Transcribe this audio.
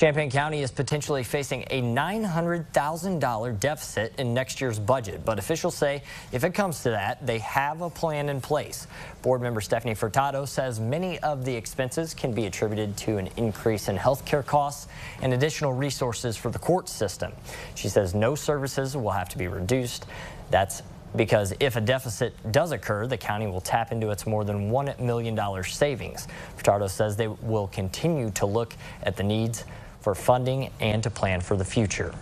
Champaign County is potentially facing a $900,000 deficit in next year's budget, but officials say if it comes to that, they have a plan in place. Board member Stephanie Furtado says many of the expenses can be attributed to an increase in health care costs and additional resources for the court system. She says no services will have to be reduced. That's because if a deficit does occur, the county will tap into its more than $1 million savings. Furtado says they will continue to look at the needs for funding and to plan for the future.